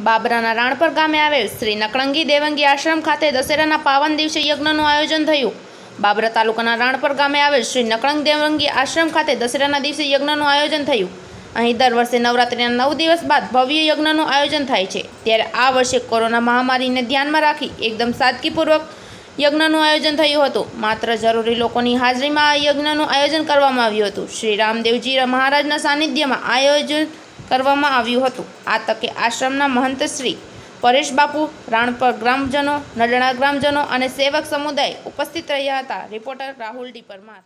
બાબરાના રાણપર ગામે આવેલ શ્રી નકળંગી દેવંગી આશ્રમ ખાતે દશેરાના પાવન દિવસે યજ્ઞનું આયોજન થયું. બાબરા તાલુકાના રાણપર ગામે આવેલ શ્રી નકળંગ દેવંગી આશ્રમ ખાતે દશેરાના દિવસે યજ્ઞનું આયોજન થયું. અહીં દર વર્ષે નવરાત્રિના નવ દિવસ બાદ ભવ્ય યજ્ઞનું આયોજન થાય છે. ત્યારે આ વર્ષે કોરોના મહામારીને ધ્યાનમાં રાખી એકદમ સાદગીપૂર્વક યજ્ઞનું આયોજન થયું હતું. માત્ર જરૂરી લોકોની હાજરીમાં આ યજ્ઞનું આયોજન કરવામાં આવ્યું હતું. શ્રી રામદેવજી મહારાજના સાનિધ્યમાં આયોજન કરવામાં આવ્યું હતું. આ તકે આશ્રમના મહંત શ્રી પરેશ બાપુ, રાણપર ગ્રામજનો, નડણા ગ્રામજનો અને સેવક સમુદાય ઉપસ્થિત રહ્યા હતા. Reporter Rahul D Parmar.